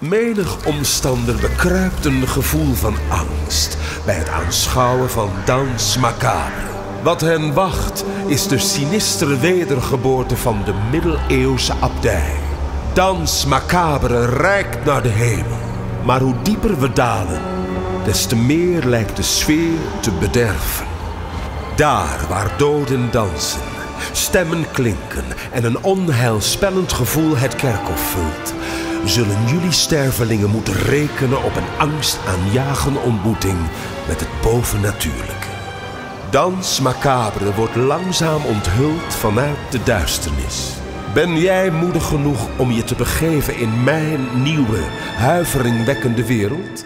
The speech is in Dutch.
Menig omstander bekruipt een gevoel van angst bij het aanschouwen van Dans Macabre. Wat hen wacht is de sinistere wedergeboorte van de middeleeuwse abdij. Dans Macabre reikt naar de hemel. Maar hoe dieper we dalen, des te meer lijkt de sfeer te bederven. Daar waar doden dansen, stemmen klinken en een onheilspellend gevoel het kerkhof vult, zullen jullie stervelingen moeten rekenen op een angstaanjagende ontmoeting met het bovennatuurlijke. Dans macabre wordt langzaam onthuld vanuit de duisternis. Ben jij moedig genoeg om je te begeven in mijn nieuwe, huiveringwekkende wereld?